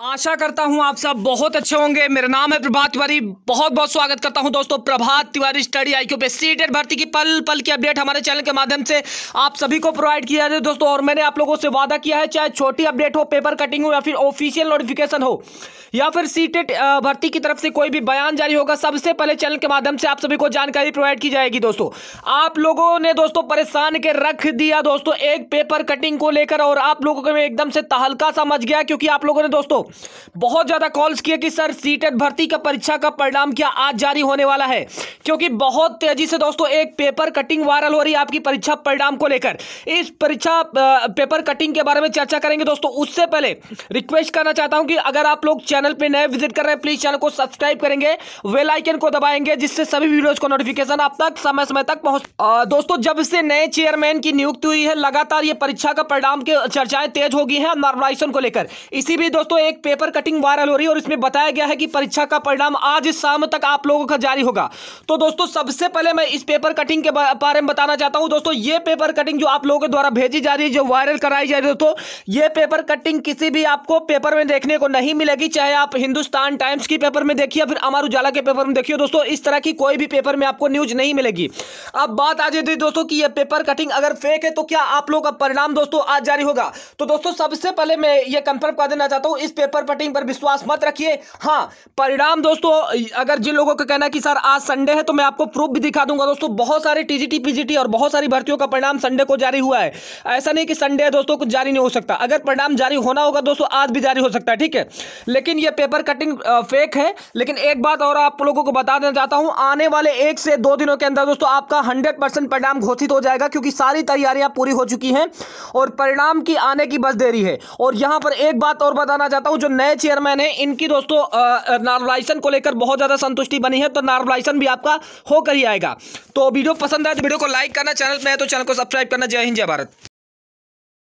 आशा करता हूँ आप सब बहुत अच्छे होंगे। मेरा नाम है प्रभात तिवारी। बहुत बहुत स्वागत करता हूँ दोस्तों प्रभात तिवारी स्टडी आई पे। सीटेड भर्ती की पल पल की अपडेट हमारे चैनल के माध्यम से आप सभी को प्रोवाइड किया जाए दोस्तों। और मैंने आप लोगों से वादा किया है, चाहे छोटी अपडेट हो पेपर कटिंग हो या फिर ऑफिशियल नोटिफिकेशन हो, या फिर सीटेड भर्ती की तरफ़ से कोई भी बयान जारी होगा, सबसे पहले चैनल के माध्यम से आप सभी को जानकारी प्रोवाइड की जाएगी दोस्तों। आप लोगों ने दोस्तों परेशान के रख दिया दोस्तों एक पेपर कटिंग को लेकर, और आप लोगों को एकदम से तहलका समझ गया, क्योंकि आप लोगों ने दोस्तों बहुत ज़्यादा कॉल्स किए कि, सर सीटेट भर्ती का परीक्षा का परिणाम क्या आज जारी होने वाला है? क्योंकि बहुत तेज़ी से दोस्तों, एक पेपर कटिंग वायरल हो रही है आपकी परीक्षा परिणाम को लेकर। इस परीक्षा पेपर कटिंग के बारे में चर्चा करेंगे दोस्तों। उससे पहले रिक्वेस्ट करना चाहता हूँ कि अगर आप लोग चैनल पे नए विज़िट कर रहे हैं प्लीज़ चैनल को सब्सक्राइब करेंगे। वेल आइकन को दबाएँगे, जिससे सभी वीडियोज़ को नोटिफिकेशन आप तक समय समय तक पहुँच दोस्तों, जब से नए चेयरमैन की नियुक्ति हुई है, लगातार ये परीक्षा का परिणाम की चर्चाएँ तेज हो गई है नॉर्मलाइजेशन को लेकर। इसी भी दोस्तों, एक पेपर कटिंग वायरल हो रही है और इसमें बताया गया है कि परीक्षा का परिणाम आज शाम तक आप लोगों का जारी होगा। तो दोस्तों, सबसे पहले मैं इस पेपर कटिंग के बारे में बताना चाहता हूँ। दोस्तों, ये पेपर कटिंग जो आप लोगों के द्वारा भेजी जा रही है, जो वायरल कराई जा रही है, दोस्तों, ये पेपर कटिंग किसी भी आपको पेपर में देखने को नहीं मिलेगी। चाहे आप हिंदुस्तान टाइम्स की पेपर में देखिए फिर अमर उजाला के पेपर में देखिए, दोस्तों, इस तरह की कोई भी पेपर में आपको न्यूज़ नहीं मिलेगी। अब बात आ जाती है, दोस्तों, की यह पेपर कटिंग अगर फेक है तो क्या आप लोग का परिणाम, दोस्तों, आज जारी होगा? तो दोस्तों, सबसे पहले मैं ये कंफर्म कर देना चाहता हूँ, इस पेपर कटिंग पर विश्वास मत रखिए। हाँ परिणाम दोस्तों, अगर जिन लोगों का कहना है कि सर आज संडे है तो मैं आपको प्रूफ भी दिखा दूँगा दोस्तों। बहुत सारे टीजीटी पीजीटी और बहुत सारी भर्तियों का परिणाम संडे को जारी हुआ है। ऐसा नहीं कि संडे है दोस्तों, कुछ जारी नहीं हो सकता। अगर परिणाम जारी होना होगा दोस्तों, आज भी जारी हो सकता है, ठीक है? लेकिन यह पेपर कटिंग फेक है। लेकिन एक बात और आप लोगों को बता देना चाहता हूँ, आने वाले एक से दो दिनों के अंदर दोस्तों, आपका हंड्रेड परिणाम घोषित हो जाएगा, क्योंकि सारी तैयारियाँ पूरी हो चुकी हैं और परिणाम की आने की बस देरी है। और यहाँ पर एक बात और बताना चाहता हूँ जो नए चेयरमैन है, इनकी दोस्तों नार्मलाइजेशन को लेकर बहुत ज़्यादा संतुष्टि बनी है तो नार्मलाइजेशन भी आपका होकर ही आएगा। तो वीडियो पसंद आए तो वीडियो को लाइक करना, चैनल में है तो चैनल को सब्सक्राइब करना। जय हिंद, जय भारत।